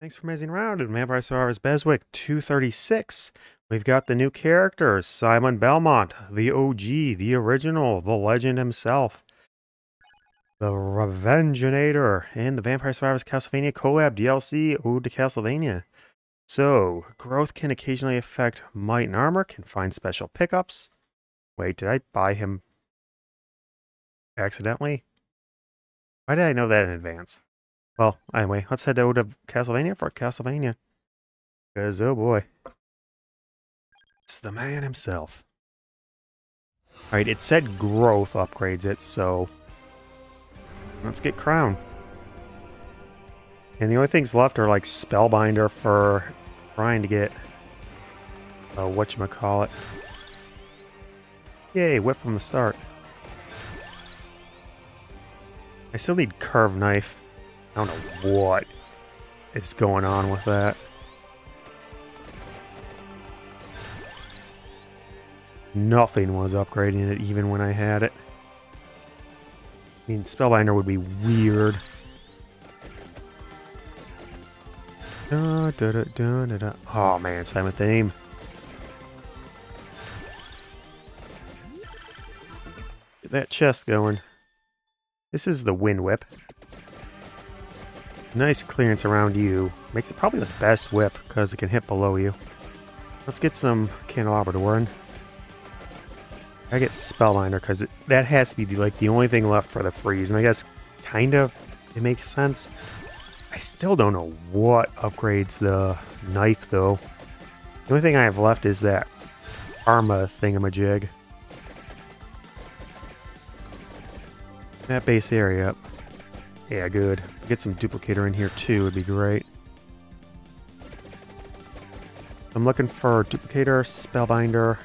Thanks for Mezzying around in Vampire Survivors BESWEC 236. We've got the new character, Simon Belmont, the OG, the original, the legend himself, the Revengeinator, and the Vampire Survivors Castlevania Collab DLC Ode to Castlevania. So, growth can occasionally affect might and armor, can find special pickups. Wait, did I buy him accidentally? Why did I know that in advance? Well, anyway, let's head over to Castlevania for Castlevania. Because, oh boy. It's the man himself. Alright, it said growth upgrades it, so... Let's get Crown. And the only things left are like Spellbinder for trying to get... Uh, whatchamacallit. Yay, whip from the start. I still need Curve Knife. I don't know what is going on with that. Nothing was upgrading it even when I had it. I mean, Spellbinder would be weird. Da, da, da, da, da, da. Oh man, Simon Theme. Get that chest going. This is the Wind Whip. Nice clearance around you. Makes it probably the best whip because it can hit below you. Let's get some Candelabra to run. I get Spellbinder because that has to be the, like the only thing left for the freeze. And I guess kind of it makes sense. I still don't know what upgrades the knife though. The only thing I have left is that Arma thingamajig. That base area. Yeah, good. Get some duplicator in here too would be great. I'm looking for duplicator, spellbinder,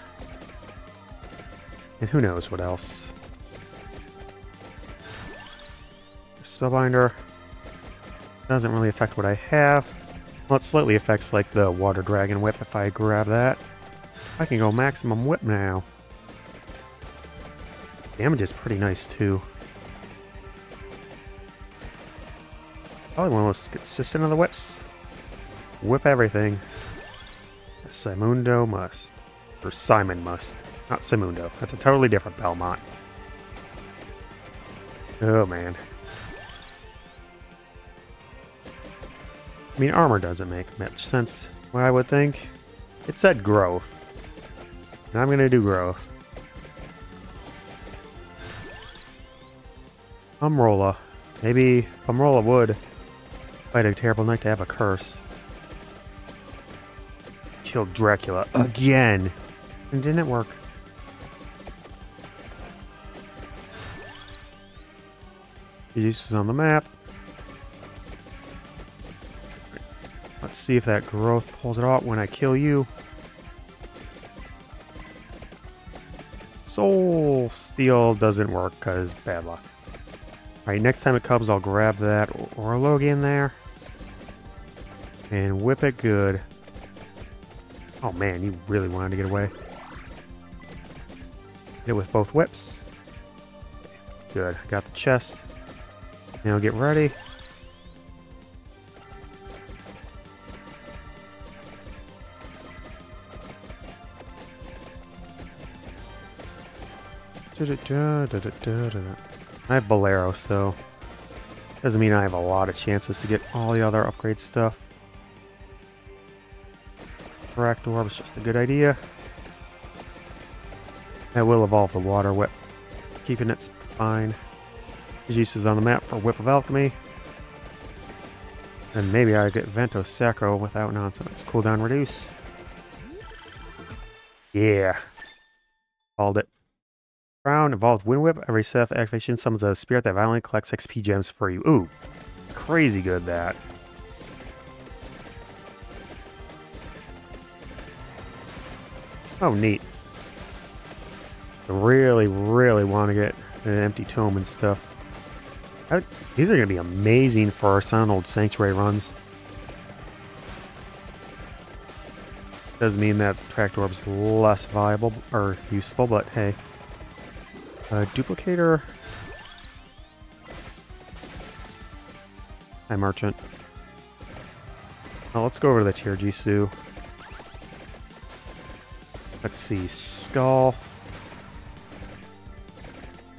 and who knows what else. Spellbinder doesn't really affect what I have. Well, it slightly affects like the water dragon whip if I grab that. I can go maximum whip now. Damage is pretty nice too. Probably one of the most consistent of the whips. Whip everything. Simundo must. Or Simon must. Not Simundo. That's a totally different Belmont. Oh, man. I mean, armor doesn't make much sense, what I would think. It said growth. And I'm going to do growth. Pummarola. Maybe Pummarola would fight a terrible night to have a curse. Killed Dracula again. And didn't work. Jesus on the map. Let's see if that growth pulls it out when I kill you. Soul Steal doesn't work because bad luck. Alright, next time it comes, I'll grab that Orlog in there. And whip it good. Oh man, you really wanted to get away. Hit it with both whips. Good, got the chest. Now get ready. I have Bolero, so doesn't mean I have a lot of chances to get all the other upgrade stuff. Attractorb is just a good idea. That will evolve the water whip, keeping it fine. His on the map for Whip of Alchemy. And maybe I get Vento Sacro without nonsense. Cooldown reduce. Yeah. Called it. Crown, evolved Wind Whip. Every self activation summons a spirit that violently collects XP gems for you. Ooh. Crazy good that. Oh, neat. I really, really want to get an empty tome and stuff. I, these are going to be amazing for our Silent Old Sanctuary runs. Does mean that Tract Orb's less viable or useful, but hey. Uh, duplicator. Hi, Merchant. Well, let's go over to the Tiragisú. Let's see, Skull.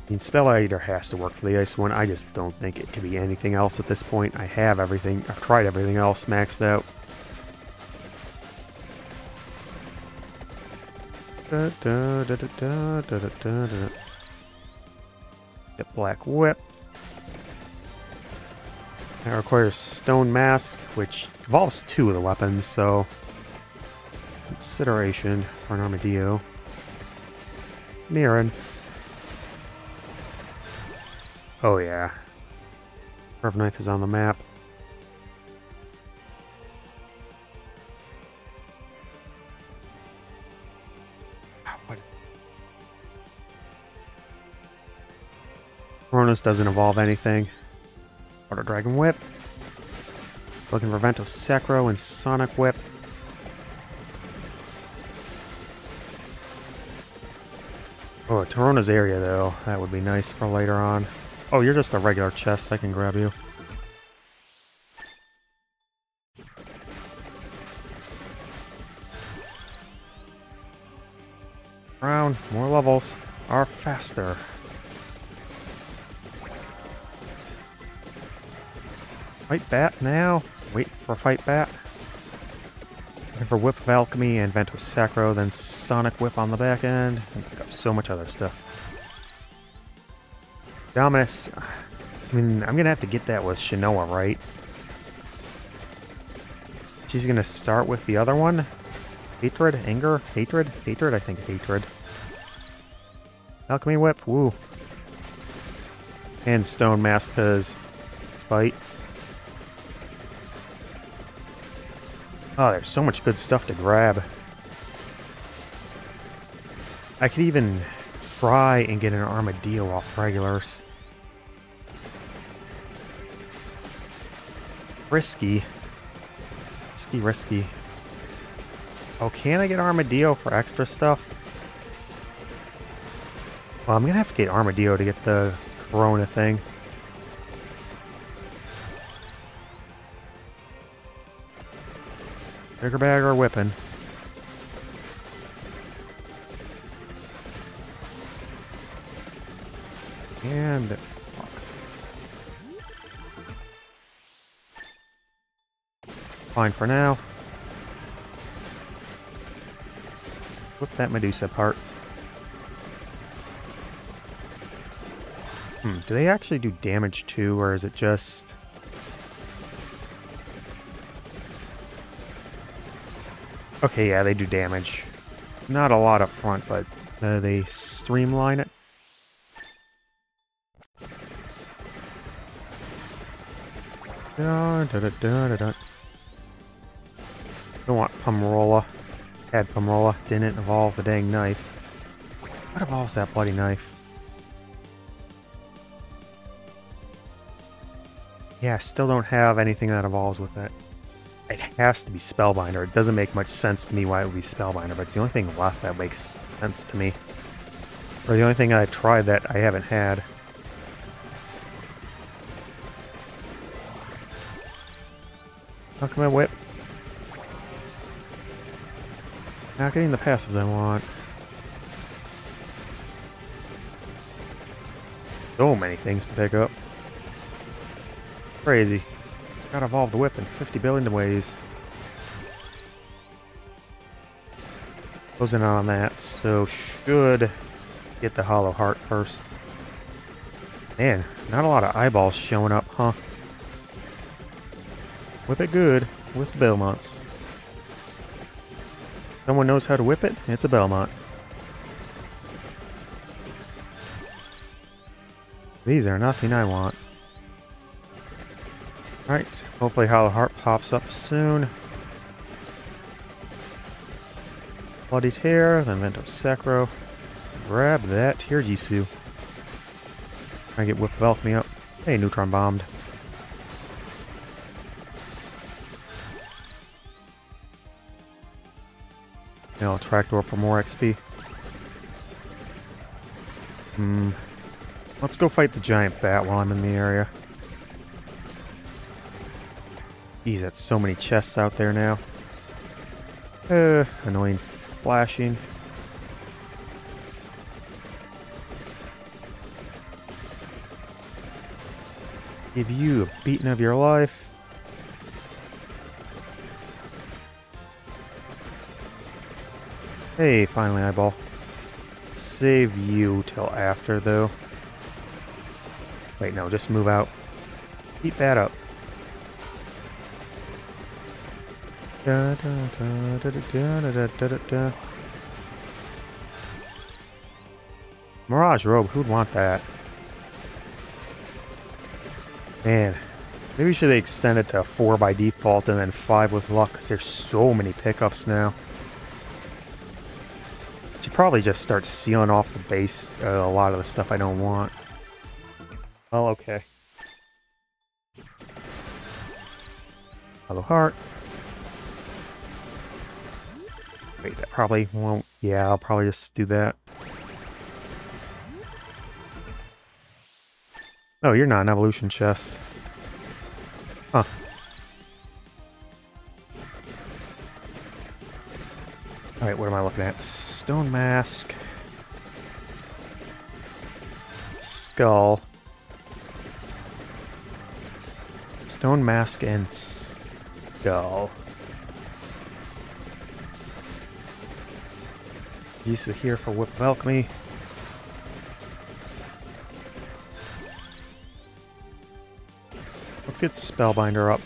I mean, Spell Eater has to work for the ice one. I just don't think it could be anything else at this point. I have everything. I've tried everything else maxed out. Da, da, da, da, da, da, da, da. The Black Whip. That requires Stone Mask, which involves two of the weapons, so consideration for an Armadillo. Mirren. Oh yeah. Curve Knife is on the map. Ah, what? Cronus doesn't evolve anything. Water Dragon Whip. Looking for Vento Sacro and Sonic Whip. Oh, Torrona's area, though. That would be nice for later on. Oh, you're just a regular chest. I can grab you. Round, more levels are faster. Fight Bat now. Wait for Fight Bat. Looking for Whip Alchemy and Vento Sacro, then Sonic Whip on the back end. So much other stuff. Dominus. I mean, I'm gonna have to get that with Shanoa, right? She's gonna start with the other one. Hatred? Anger? Hatred? Hatred? I think hatred. Alchemy Whip, woo. And Stone Mask, because Spite. Oh, there's so much good stuff to grab. I could even try and get an Armadillo off regulars. Risky. Risky, risky. Oh, can I get Armadillo for extra stuff? Well, I'm gonna have to get Armadillo to get the Corona thing. Bigger bag or whipping? Fine for now. Whip that Medusa part. Hmm, do they actually do damage too, or is it just... Okay, yeah, they do damage. Not a lot up front, but uh, they streamline it. Da, da, da, da, da, da. Don't want Pummarola. Had Pummarola, didn't evolve the dang knife. What evolves that bloody knife? Yeah, still don't have anything that evolves with it. It has to be Spellbinder. It doesn't make much sense to me why it would be Spellbinder, but it's the only thing left that makes sense to me. Or the only thing I've tried that I haven't had. How come I whip? Not getting the passives I want. So many things to pick up. Crazy. Gotta evolve the whip in 50 billion ways. Closing on that, so should get the hollow heart first. Man, not a lot of eyeballs showing up, huh? Whip it good with the Belmonts. Someone knows how to whip it, it's a Belmont. These are nothing I want. Alright, hopefully Hollow Heart pops up soon. Bloody Tear, then Vento Sacro. Grab that Tiragisú. And get Whip of me up. Hey, Neutron Bombed. I'll Tractor for more XP. Hmm. Let's go fight the giant bat while I'm in the area. Geez, that's so many chests out there now. Uh, annoying flashing. Give you a beating of your life. Hey, finally, eyeball. Save you till after, though. Wait, no, just move out. Keep that up. Da, da, da, Mirage robe, who'd want that? Man, maybe should they extend it to 4 by default and then 5 with luck, because there's so many pickups now. Probably just start sealing off the base uh, a lot of the stuff I don't want. Oh, okay. Hello, heart. Wait, that probably won't... Yeah, I'll probably just do that. Oh, you're not an evolution chest. Huh. Alright, what am I looking at? Stone mask. Skull. Stone mask and skull. Yisu here for Whip of Alchemy. Let's get Spellbinder up.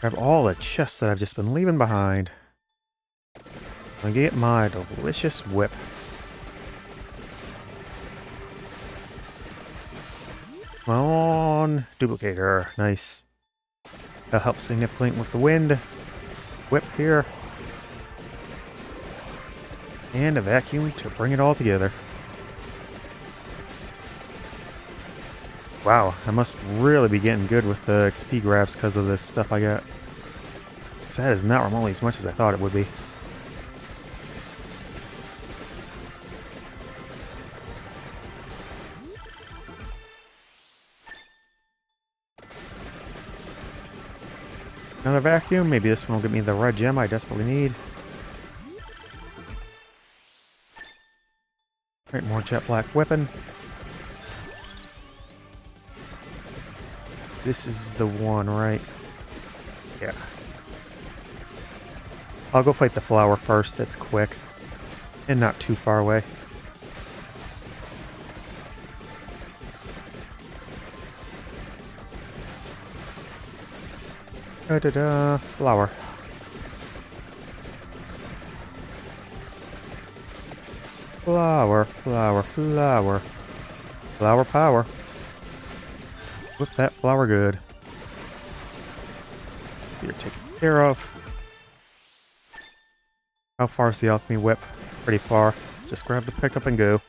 Grab all the chests that I've just been leaving behind. And get my delicious whip. Come on, duplicator. Nice. That'll help significantly with the wind. Whip here. And a vacuum to bring it all together. Wow, I must really be getting good with the XP grabs because of this stuff I got. that is not remotely as much as I thought it would be. Another vacuum? Maybe this one will get me the red gem I desperately need. Alright, more jet black weapon. This is the one, right? Yeah. I'll go fight the flower first. It's quick. And not too far away. Da da da. Flower. Flower, flower, flower. Flower power. Whip that flower good. So you're taken care of. How far is the alchemy whip? Pretty far. Just grab the pickup and go.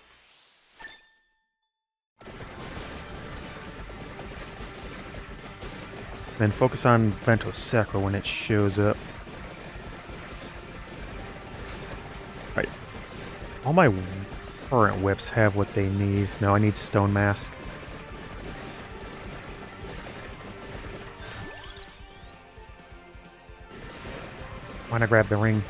Then focus on Vento Sacro when it shows up. All my current whips have what they need. No, I need Stone Mask. Want to grab the ring?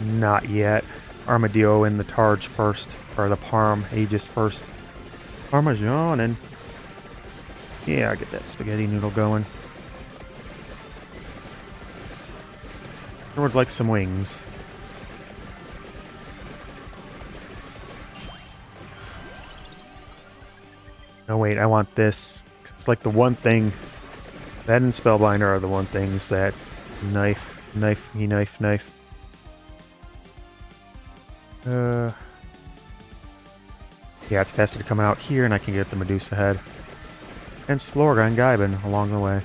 Not yet. Armadillo in the Targe first, or the Parm Aegis first. Parmesan and yeah, I get that spaghetti noodle going. I would like some wings. No, wait, I want this. It's like the one thing that and Spellbinder are the one things that knife, knife, me knife, knife. Uh, yeah, it's faster to come out here and I can get the Medusa head. And Slogra and Gaibon along the way.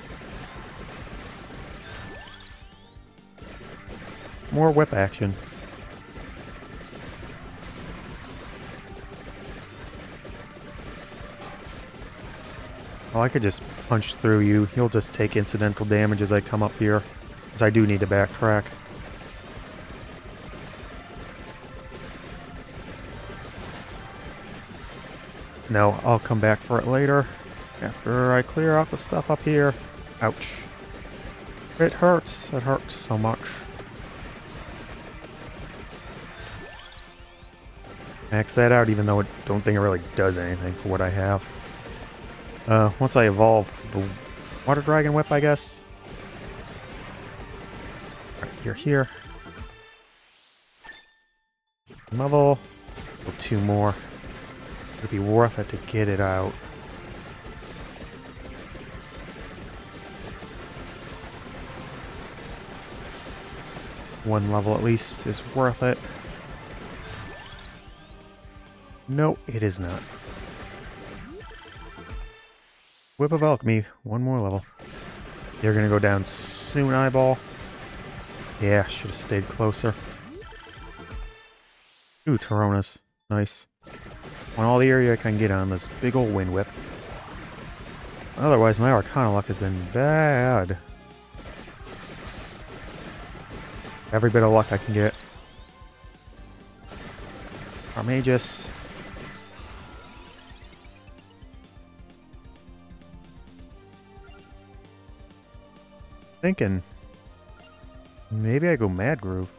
More whip action. Well, I could just punch through you. You'll just take incidental damage as I come up here. Because I do need to backtrack. No, I'll come back for it later. After I clear out the stuff up here. Ouch. It hurts. It hurts so much. Max that out even though I don't think it really does anything for what I have. Uh, once I evolve the Water Dragon Whip, I guess. Right, you're here. Level. Two more. It'd be worth it to get it out. One level at least is worth it. No, it is not. Whip of Alchemy, one more level. You're gonna go down soon, Eyeball. Yeah, should have stayed closer. Ooh, Torrona's. Nice. Want all the area I can get on this big old Wind Whip. Otherwise, my Arcana luck has been bad. Every bit of luck I can get. Armagus. Thinking. Maybe I go Mad Groove.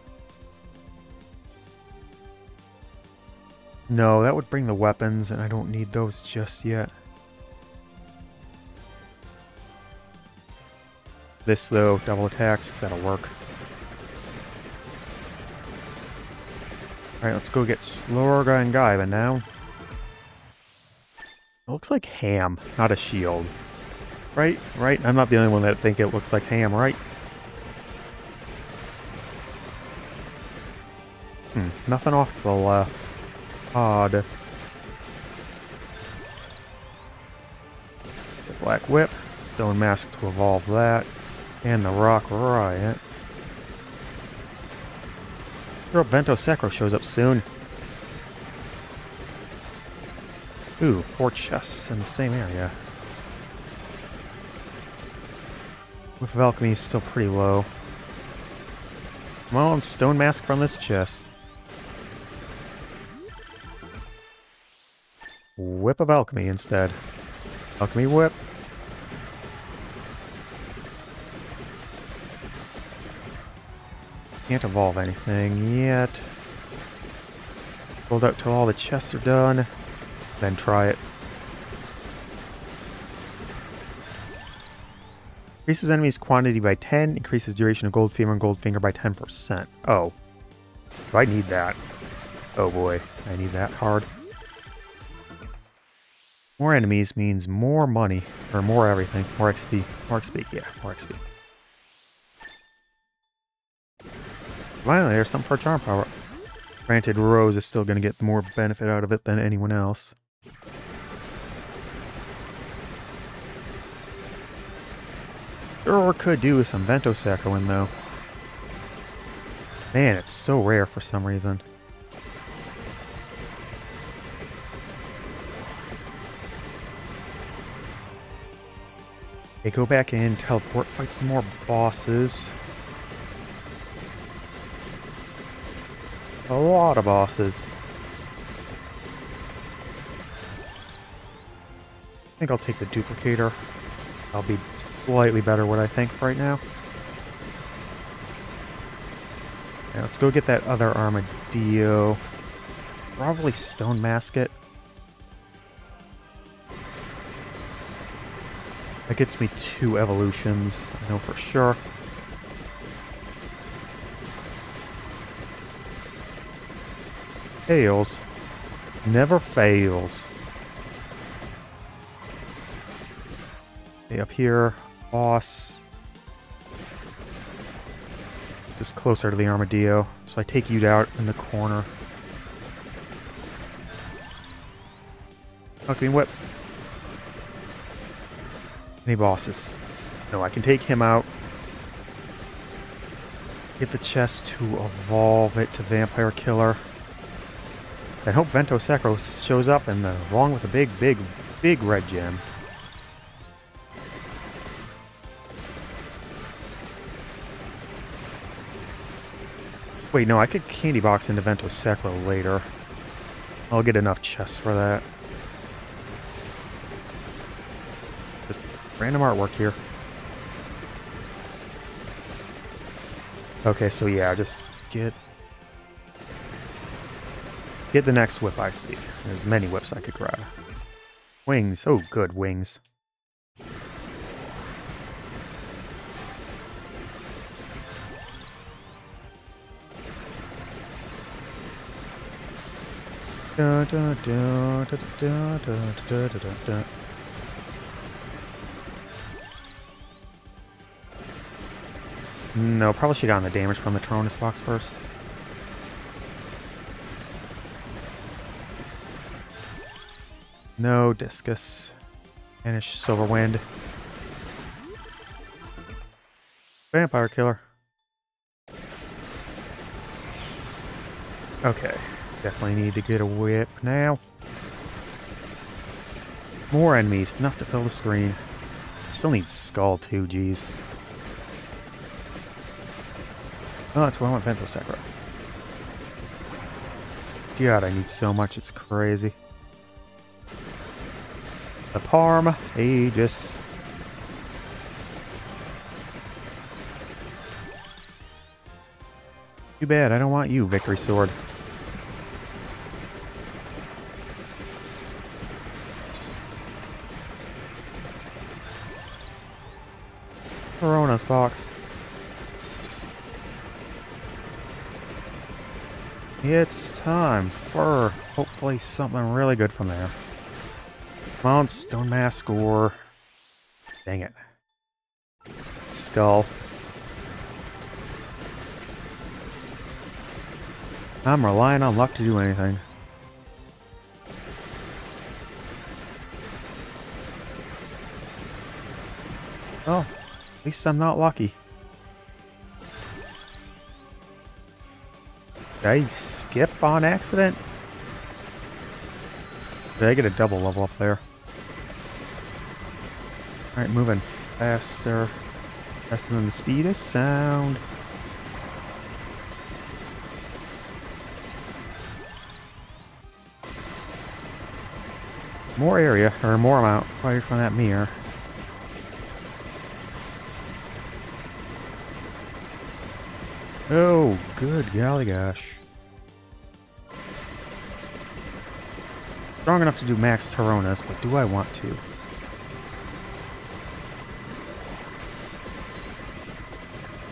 No, that would bring the weapons, and I don't need those just yet. This, though, double attacks, that'll work. Alright, let's go get Slogra and Gaiba now. It looks like ham, not a shield. Right? Right? I'm not the only one that think it looks like ham, right? Hmm, nothing off to the left. Odd. The Black Whip, Stone Mask to evolve that, and the Rock Riot. Sure, Vento Sacro shows up soon. Ooh, four chests in the same area. With Alchemy is still pretty low. Come on, Stone Mask from this chest. Whip of Alchemy instead. Alchemy Whip. Can't evolve anything yet. Hold out till all the chests are done, then try it. Increases enemies quantity by 10, increases duration of Gold Goldfinger and Goldfinger by 10%. Oh. Do I need that? Oh boy, I need that hard. More enemies means more money, or more everything. More XP. More XP, yeah, more XP. Finally, there's something for Charm Power. Granted, Rose is still going to get more benefit out of it than anyone else. Sure could do with some Vento Saccharin, though. Man, it's so rare for some reason. Okay, go back in, teleport, fight some more bosses. A lot of bosses. I think I'll take the duplicator. I'll be slightly better what I think right now. Let's go get that other armadillo. Probably stone mask it. That gets me two evolutions, I know for sure. Fails. Never fails. Okay, up here, boss. This is closer to the armadillo, so I take you out in the corner. Alchemy whip. Any bosses? No, I can take him out. Get the chest to evolve it to Vampire Killer. And hope Vento Sacro shows up and along with a big, big, big red gem. Wait, no, I could candy box into Vento Sacro later. I'll get enough chests for that. Just random artwork here. Okay, so yeah, just get get the next whip I see. There's many whips I could grab. Wings. Oh, good wings. Da, da, da, da, da, da, da, da, da. No, probably should have gotten the damage from the Tyrannus box first. No, Discus. Vanish Silverwind. Vampire Killer. Okay. Definitely need to get a whip now. More enemies, enough to fill the screen. Still need Skull too, jeez. Oh, that's why I want Vento Sacro. God, I need so much, it's crazy. The Parm, Aegis. Too bad, I don't want you, Victory Sword. Box. It's time for hopefully something really good from there. Come on, Stone Mask or... Dang it. Skull. I'm relying on luck to do anything. Oh, least I'm not lucky. Did I skip on accident? Did I get a double level up there? Alright, moving faster. Faster than the speed of sound. More area, or more amount, fire from that mirror. Oh, good golly gosh. Strong enough to do max Tyrannus, but do I want to?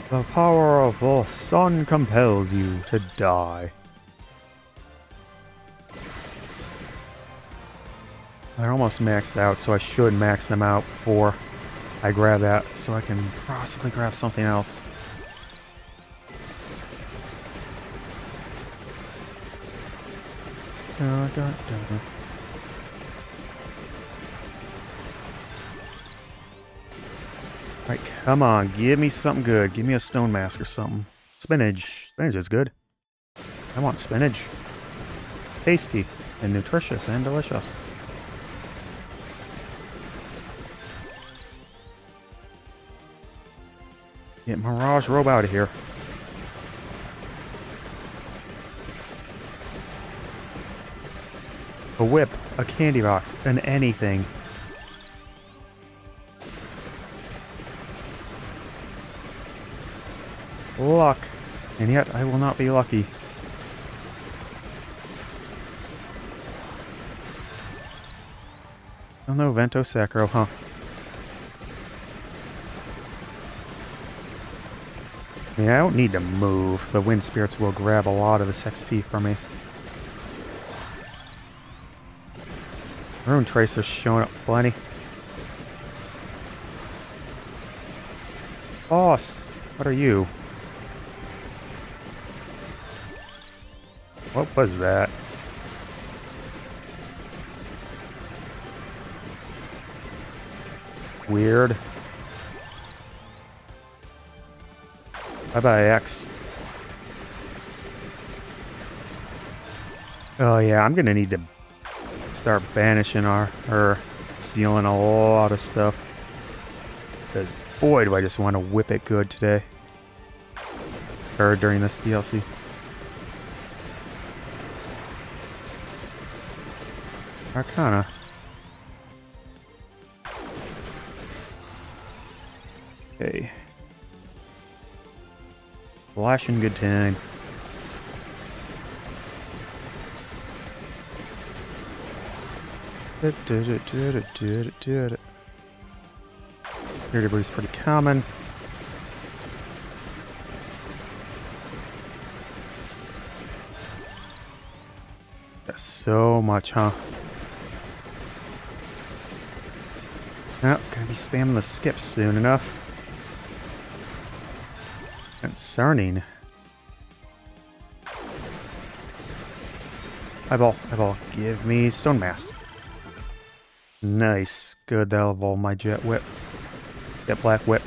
The power of the sun compels you to die. They're almost maxed out, so I should max them out before I grab that, so I can possibly grab something else. Da, da, da. Alright, come on. Give me something good. Give me a stone mask or something. Spinach. Spinach is good. I want spinach. It's tasty and nutritious and delicious. Get Mirage Robe out of here. A whip, a candy box, and anything. Luck. And yet I will not be lucky. Oh no, Vento Sacro, huh? Mean, I don't need to move. The Wind Spirits will grab a lot of this XP from me. Rune Tracer's showing up plenty. Boss, what are you? What was that? Weird. Bye-bye, X. Oh yeah, I'm gonna need to start banishing our, or sealing a lot of stuff. Because boy, do I just want to whip it good today. Or during this DLC. Arcana. Okay. Flashing good time. Here is pretty common. That's so much, huh? Oh, gonna be spamming the skips soon enough. Concerning. Eyeball, eyeball, give me stone mast. Nice. Good, that'll evolve my jet whip. Jet black whip.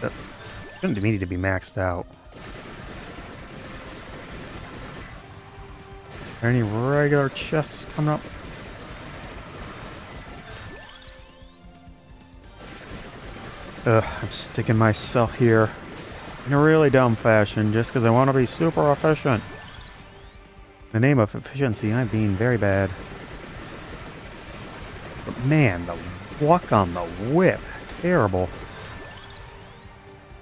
That shouldn't need to be maxed out. Any regular chests coming up? Ugh, I'm sticking myself here in a really dumb fashion just because I want to be super efficient. In the name of efficiency, I'm being very bad. But man, the luck on the whip. Terrible.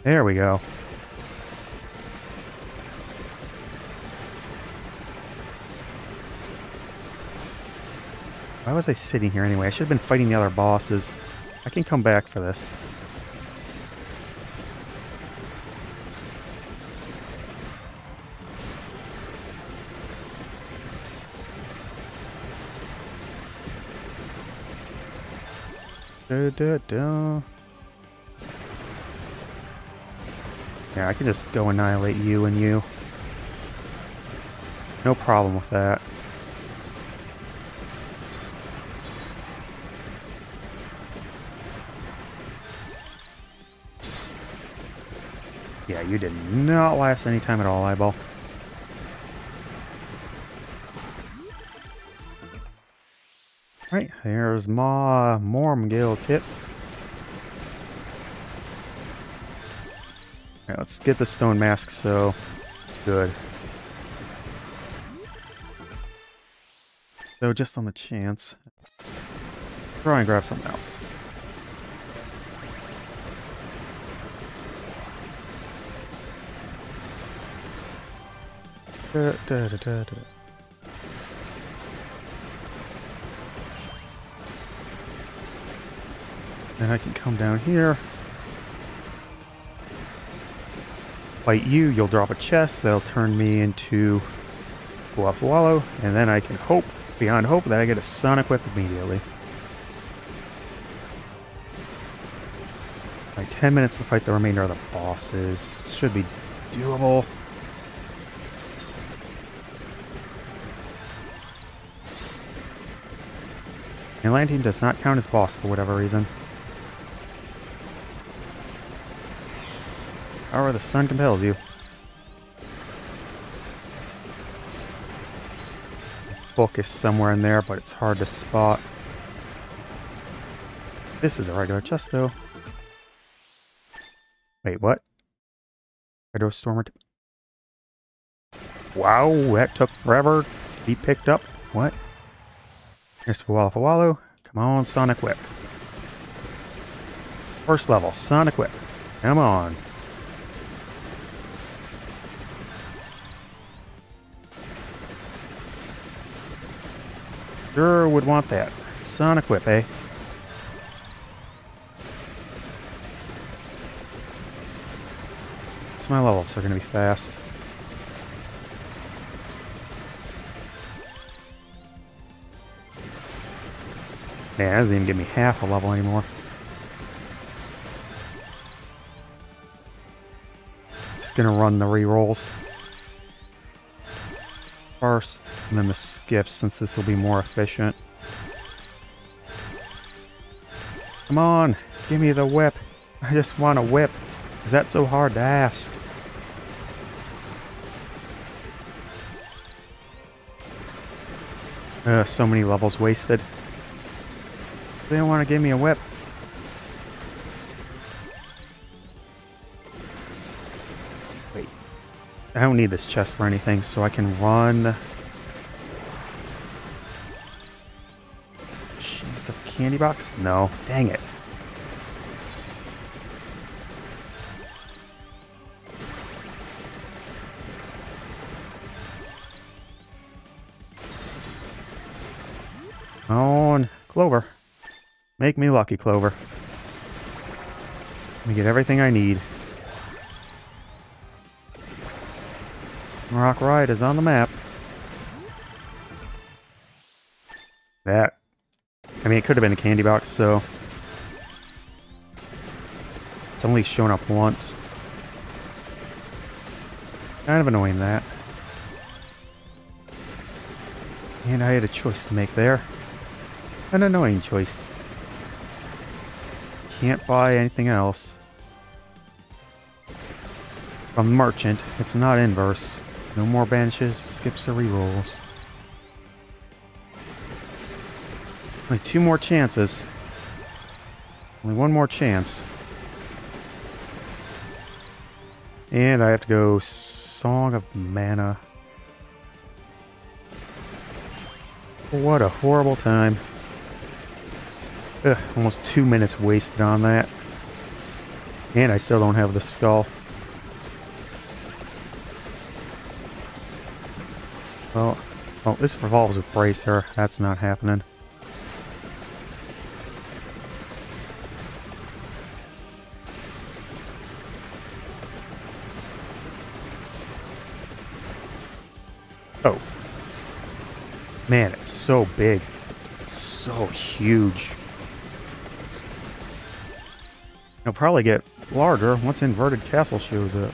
There we go. Why was I sitting here anyway? I should have been fighting the other bosses. I can come back for this. Yeah, I can just go annihilate you and you. No problem with that. Yeah, you did not last any time at all, Eyeball. Right, there's my Mormgill tip. Alright, let's get the stone mask, so good. So just on the chance, try and grab something else. Da, da, da, Then I can come down here. Fight you, you'll drop a chest, that'll turn me into Wallow, and then I can hope, beyond hope, that I get a Sonic Whip immediately. Like 10 minutes to fight the remainder of the bosses. Should be doable. Atlantean does not count as boss for whatever reason. However, the sun compels you. Book is somewhere in there, but it's hard to spot. This is a regular chest, though. Wait, what? Hydro Stormer. Wow, that took forever. He picked up. What? Here's Fawala Fawalo. Come on, Sonic Whip. First level, Sonic Whip. Come on. Sure would want that. Sonic Whip, eh? So my levels are going to be fast. Yeah, that doesn't even give me half a level anymore. Just gonna run the re-rolls first, and then the skips, since this will be more efficient. Come on, give me the whip. I just want a whip. Is that so hard to ask? Uh, so many levels wasted. They don't want to give me a whip. Wait. I don't need this chest for anything, so I can run... candy box? No. Dang it. On Clover. Make me lucky, Clover. Let me get everything I need. Rock Riot is on the map. I mean, it could have been a candy box, so... It's only shown up once. Kind of annoying, that. And I had a choice to make there. An annoying choice. Can't buy anything else. From Merchant, it's not inverse. No more banishes, skips, or rerolls. Only two more chances. Only one more chance. And I have to go Song of Mana. What a horrible time. Ugh, almost two minutes wasted on that. And I still don't have the skull. Well, oh, this revolves with Bracer. That's not happening. Man, it's so big. It's so huge. It'll probably get larger once Inverted Castle shows up.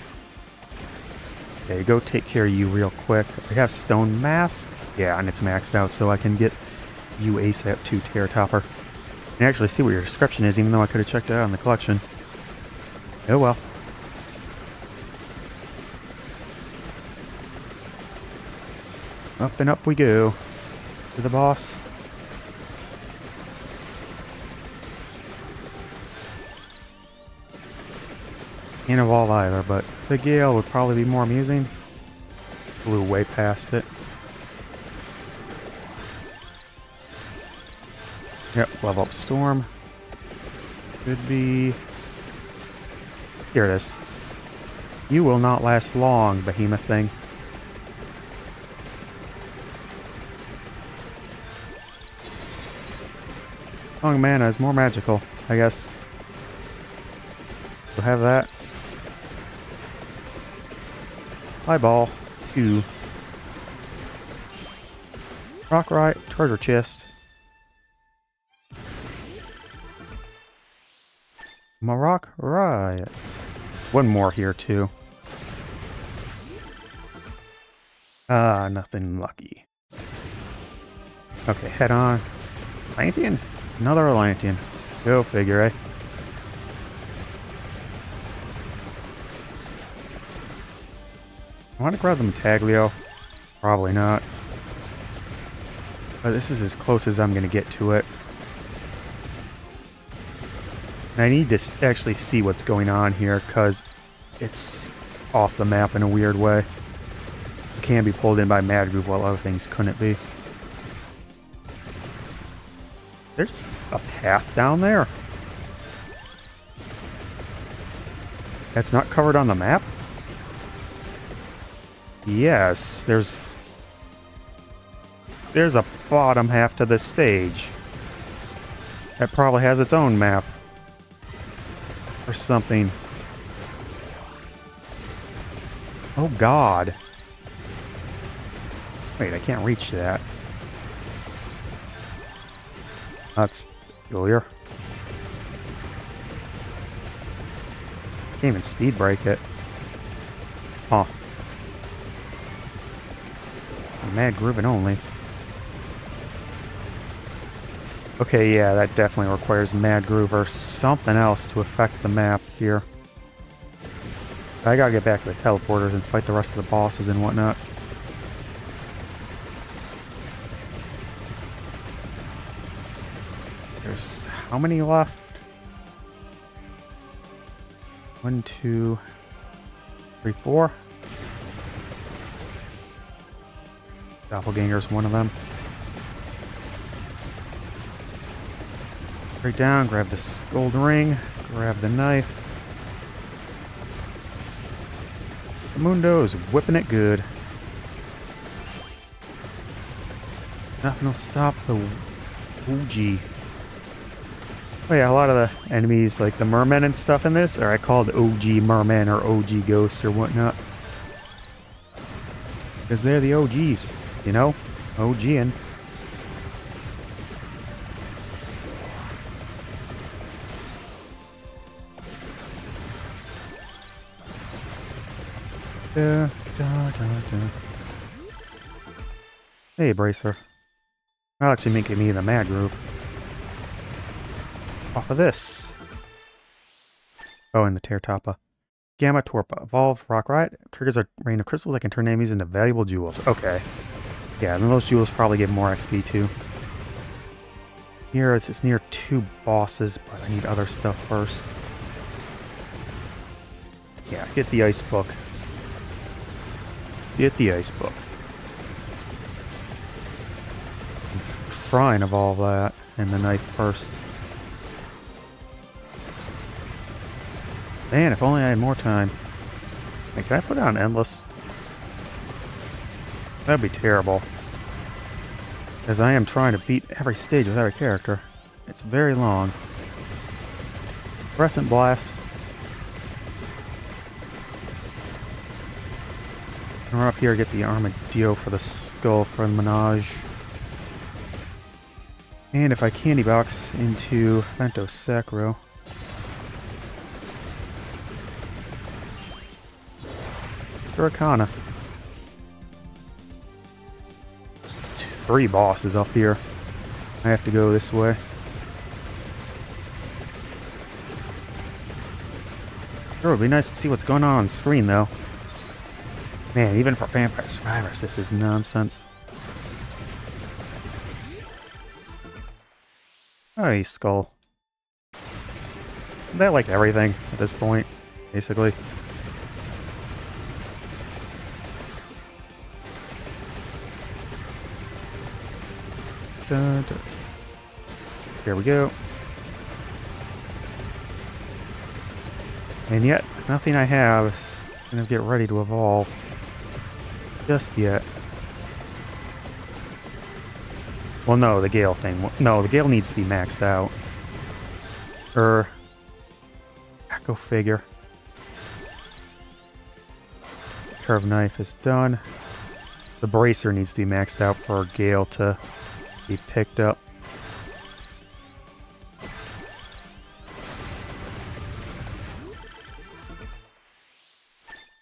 Okay, go take care of you real quick. I have Stone Mask. Yeah, and it's maxed out, so I can get you ASAP to Terra Topper. And actually see what your description is, even though I could have checked it out in the collection. Oh well. Up and up we go. To the boss. Can't evolve either, but the Gale would probably be more amusing. Flew way past it. Yep, level up Storm. Could be... Here it is. You will not last long, behemoth thing. Song mana is more magical, I guess. We'll have that. Eyeball. Two. Rock right. Treasure chest. Maroc Riot. One more here, too. Ah, nothing lucky. Okay, head on. Atlantean? Another Atlantean. Go figure, eh? I want to grab the Metaglio. Probably not. But this is as close as I'm going to get to it. And I need to actually see what's going on here because it's off the map in a weird way. It can be pulled in by Mad Groove while other things couldn't be. There's just a path down there. That's not covered on the map? Yes, there's... There's a bottom half to the stage. That probably has its own map. Or something. Oh god. Wait, I can't reach that. That's peculiar. Can't even speed break it. Huh. Mad grooving only. Okay, yeah, that definitely requires Mad Groove or something else to affect the map here. I gotta get back to the teleporters and fight the rest of the bosses and whatnot. How many left? One, two, three, four. Doppelganger's one of them. Right down, grab the gold ring, grab the knife. Mundo is whipping it good. Nothing will stop the OG. Oh yeah, a lot of the enemies, like the mermen and stuff in this, are I called OG mermen or OG ghosts or whatnot. Because they're the OGs, you know? OGing. Da, da, da. Hey, Bracer. I'll actually make me the mad group. Off of this. Oh, and the Teartoppa. Gamma Torpa. Evolve Rock Riot. Triggers a rain of crystals that can turn enemies into valuable jewels. Okay. Yeah, and those jewels probably give more XP too. Here, it's, it's near two bosses, but I need other stuff first. Yeah, get the ice book. Get the ice book. Try and evolve that and the knife first. Man, if only I had more time. Can I put on endless? That'd be terrible. As I am trying to beat every stage with every character. It's very long. Crescent Blast. Run up here, get the Armadillo for the skull for the Mannajja. And if I candy box into Vento Sacro. Arcana. Three bosses up here. I have to go this way. Sure, it would be nice to see what's going on on screen, though. Man, even for Vampire Survivors, this is nonsense. Oh, skull. That like everything at this point, basically. Da, da. Here we go. And yet, nothing I have is going to get ready to evolve just yet. Well, no, the Gale thing. No, the Gale needs to be maxed out. Er, Echo Figure. Curve Knife is done. The Bracer needs to be maxed out for Gale to be picked up.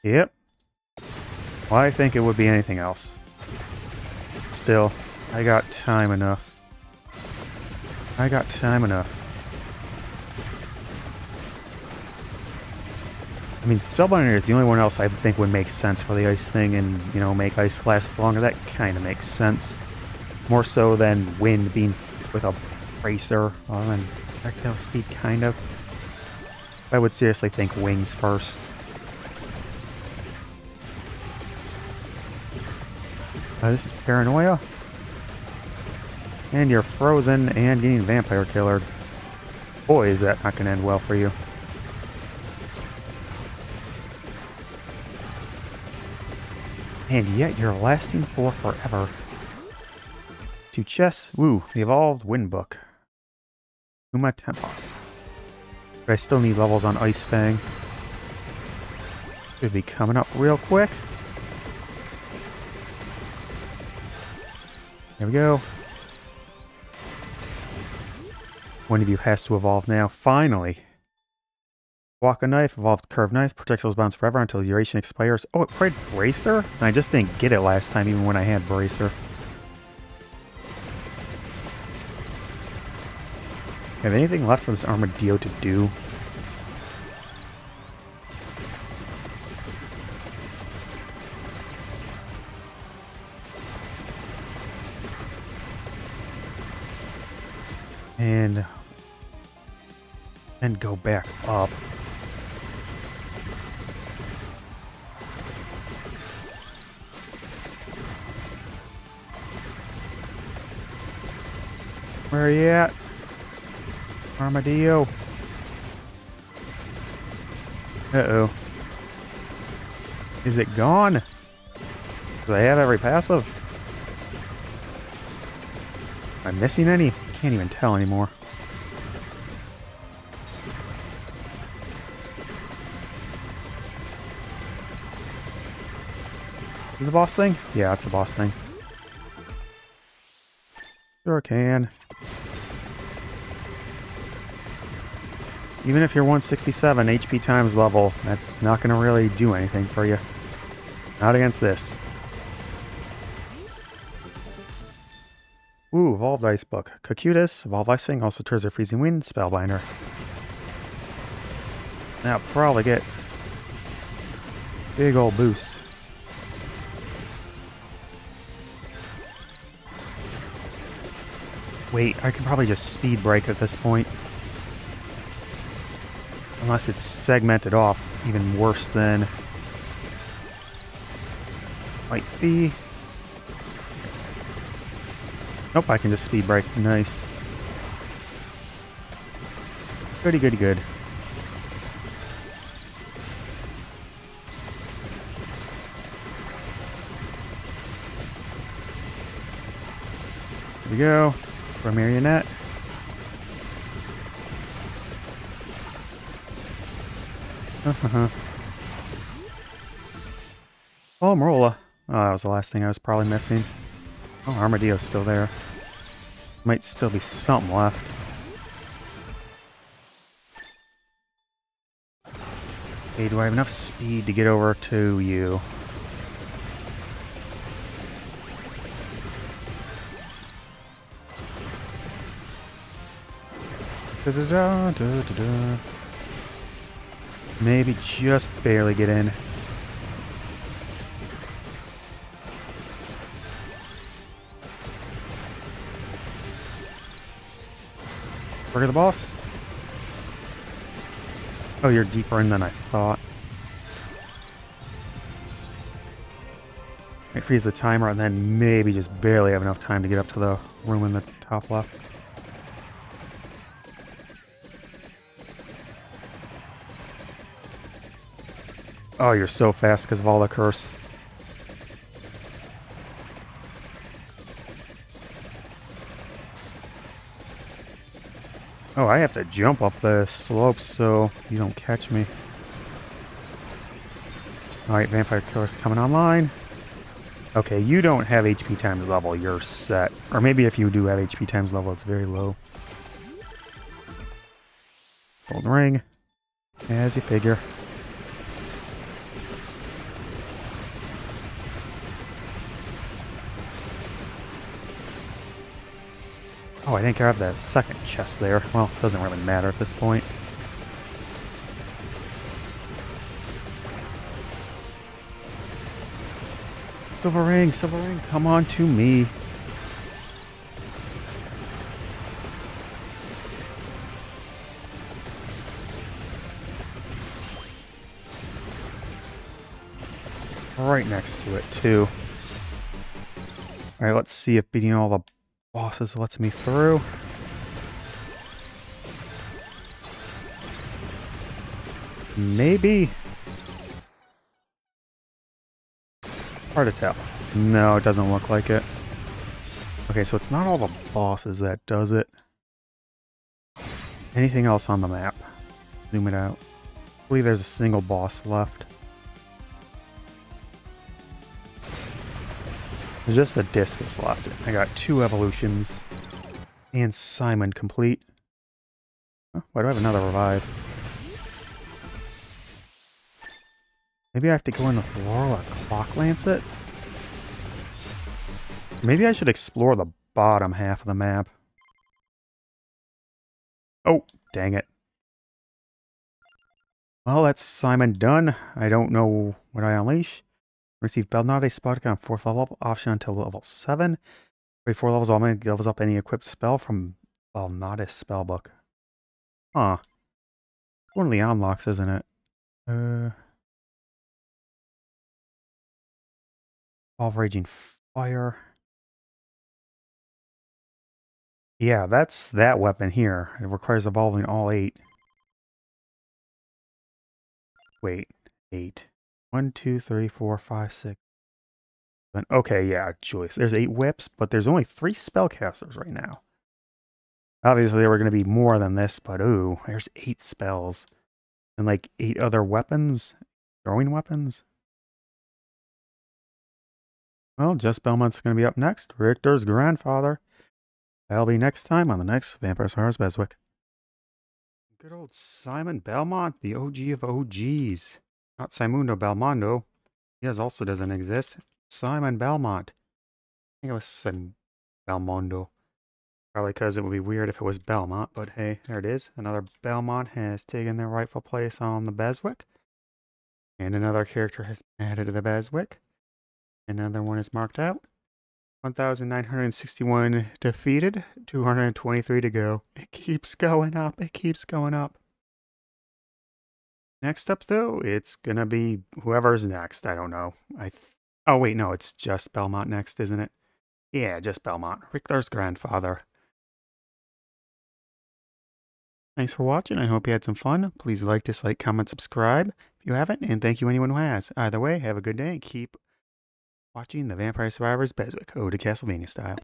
Yep. Well, I think it would be anything else. Still, I got time enough. I got time enough. I mean, Spellbinder is the only one else I think would make sense for the ice thing and, you know, make ice last longer. That kind of makes sense. More so than wind being with a bracer well, and projectile speed, kind of. I would seriously think wings first. Uh, this is Paranoia. And you're frozen and getting vampire killered. Boy, is that not going to end well for you. And yet you're lasting for forever. To chess, woo, the evolved wind book. Uma Tempest. But I still need levels on Ice Fang. Should be coming up real quick. There we go. One of you has to evolve now. Finally. Walk a knife, evolved curved knife, protects those bounds forever until duration expires. Oh, it prayed Bracer? And I just didn't get it last time, even when I had Bracer. Have anything left for this Armadillo to do? And and go back up. Where are you at? Armadillo. Uh-oh. Is it gone? Do I have every passive? Am I missing any? Can't even tell anymore. Is the boss thing? Yeah, it's a boss thing. Sure can. Even if you're 167 HP times level, that's not going to really do anything for you. Not against this. Ooh, Evolved Ice Book. Cocytus, Evolved Ice Wing, also turns a Freezing Wind, Spellbinder. Now, probably get big old boost. Wait, I can probably just speed break at this point. Unless it's segmented off even worse than... Might be... Nope, I can just speed break. Nice. Goody, goody, good. Here we go. For marionette. Mm-hmm. oh, Marola. Oh, that was the last thing I was probably missing. Oh, Armadillo's still there. Might still be something left. Okay, do I have enough speed to get over to you? Da -da -da, Maybe just barely get in. Look the boss. Oh, you're deeper in than I thought. I freeze the timer and then maybe just barely have enough time to get up to the room in the top left. Oh, you're so fast because of all the curse. Oh, I have to jump up the slopes so you don't catch me. Alright, Vampire Curse coming online. Okay, you don't have HP times level, you're set. Or maybe if you do have HP times level, it's very low. Golden ring. As you figure. Oh, I didn't grab that second chest there. Well, it doesn't really matter at this point. Silver ring, silver ring, come on to me. Right next to it, too. Alright, let's see if beating all the bosses lets me through. Maybe. Hard to tell. No, it doesn't look like it. Okay, so it's not all the bosses that does it. Anything else on the map? Zoom it out. I believe there's a single boss left. Just the Discus left. I got two evolutions. And Simon complete. Why do I have another revive? Maybe I have to go in the Floral or Clock Lancet? Maybe I should explore the bottom half of the map. Oh, dang it. Well, that's Simon done. I don't know what I unleash. Receive Belnade Spark on 4th level, option until level 7. Every 4 levels, automatically levels up any equipped spell from Belnade Spellbook. Huh. One of the unlocks, isn't it? Uh... Of Raging Fire. Yeah, that's that weapon here. It requires evolving all eight. Wait, eight. One, two, three, four, five, six, But, okay, yeah, Julius. There's eight whips, but there's only three spellcasters right now. Obviously, there were going to be more than this, but ooh, there's eight spells. And like eight other weapons, throwing weapons. Well, Juste Belmont's going to be up next. Richter's grandfather. That'll be next time on the next Vampire Survivors BESWEC. Good old Simon Belmont, the OG of OGs. Not Simundo Belmondo. He also doesn't exist. Simon Belmont. I think it was Sim Belmondo. Probably because it would be weird if it was Belmont, but hey, there it is. Another Belmont has taken their rightful place on the BESWEC. And another character has been added to the BESWEC. Another one is marked out. 1,961 defeated, 223 to go. It keeps going up, it keeps going up. Next up, though, it's gonna be whoever's next. I don't know. I th- oh wait, no, it's Juste Belmont next, isn't it? Yeah, Juste Belmont. Richter's grandfather. Thanks for watching. I hope you had some fun. Please like, dislike, comment, subscribe if you haven't, and thank you anyone who has. Either way, have a good day. And keep watching the Vampire Survivors BESWEC Ode to Castlevania style.